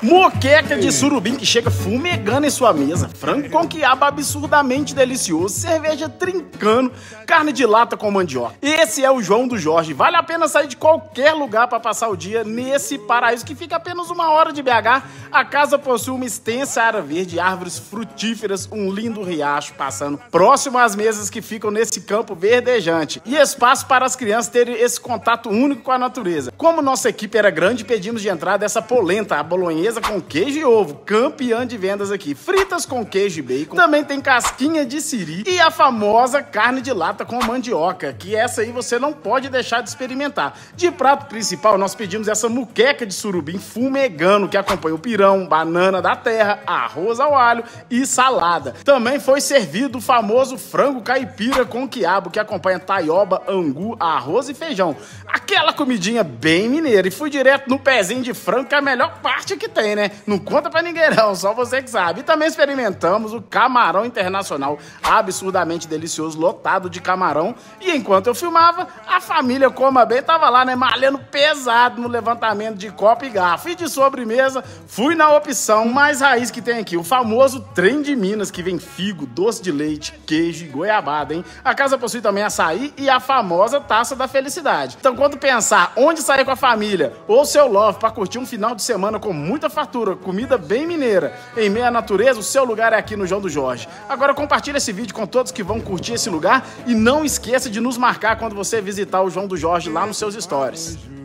Moqueca de surubim que chega fumegando em sua mesa, frango com quiabo absurdamente delicioso, cerveja trincando, carne de lata com mandioca. Esse é o João do Jorge. Vale a pena sair de qualquer lugar para passar o dia nesse paraíso que fica apenas uma hora de BH. A casa possui uma extensa área verde, árvores frutíferas, um lindo riacho passando próximo às mesas que ficam nesse campo verdejante e espaço para as crianças terem esse contato único com a natureza. Como nossa equipe era grande, pedimos de entrada essa polenta, a bolonhesa com queijo e ovo, campeã de vendas aqui. Fritas com queijo e bacon. Também tem casquinha de siri e a famosa carne de lata com mandioca, que essa aí você não pode deixar de experimentar. De prato principal, nós pedimos essa muqueca de surubim fumegando, que acompanha o pirão, banana da terra, arroz ao alho e salada. Também foi servido o famoso frango caipira com quiabo, que acompanha taioba, angu, arroz e feijão. Aquela comidinha bem mineira. E fui direto no pezinho de frango, que é a melhor parte que tem tem, né? Não conta pra ninguém não, só você que sabe. E também experimentamos o camarão internacional, absurdamente delicioso, lotado de camarão. E enquanto eu filmava, a família Coma Bem tava lá, né, malhando pesado no levantamento de copo e garfo. E de sobremesa, fui na opção mais raiz que tem aqui, o famoso trem de Minas, que vem figo, doce de leite, queijo e goiabada, hein? A casa possui também açaí e a famosa taça da felicidade. Então, quando pensar onde sair com a família ou seu love para curtir um final de semana com muita muita fartura, comida bem mineira. Em meio à natureza, o seu lugar é aqui no João do Jorge. Agora compartilha esse vídeo com todos que vão curtir esse lugar e não esqueça de nos marcar quando você visitar o João do Jorge lá nos seus stories.